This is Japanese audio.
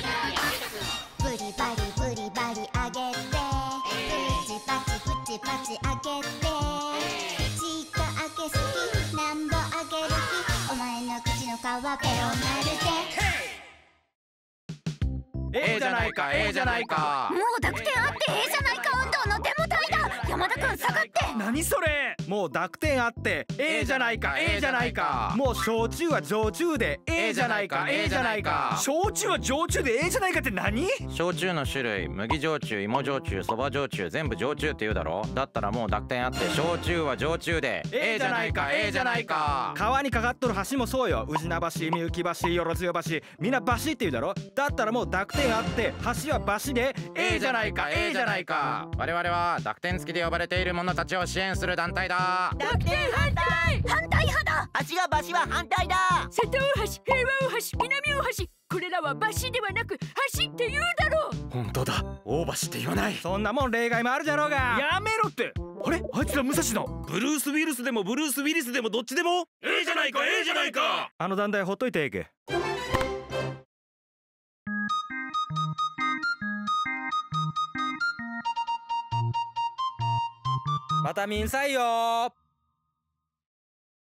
ブリバリブリバリあげてプチパチプチパチあげてちっとあげすきなんぼあげる気お前の口の皮ペロなるでええじゃないかええじゃないか。もう濁点あってええじゃないか。運動のデモ隊だ。山田君下がって。何それ？もう濁点あってええじゃないかええじゃないか。もう焼酎は焼酎でええじゃないかええじゃないか。焼酎は焼酎でええじゃないかって何？焼酎の種類麦焼酎芋焼酎そば焼酎全部焼酎って言うだろ？だったらもう濁点あって焼酎は焼酎でええじゃないかええじゃないか。川にかかっとる橋もそうよ。宇品橋みゆき橋よろずよ橋みんな橋って言うだろ？だったらもう濁点あって橋は橋でええじゃないか。ええじゃないか。我々は濁点付きで呼ばれている者たちを支援する団体だ。濁点反対！反対派だ！橋が橋は反対だ！瀬戸大橋平和大橋南大橋。これらは橋ではなく橋って言うだろう！本当だ。大橋って言わない。そんなもん例外もあるじゃろうが。やめろって。あれ？あいつら武蔵の？ブルース・ウィルスでもブルース・ウィリスでもどっちでも？ええじゃないかええじゃないか！あの団体ほっといてええけまたみんさいよ。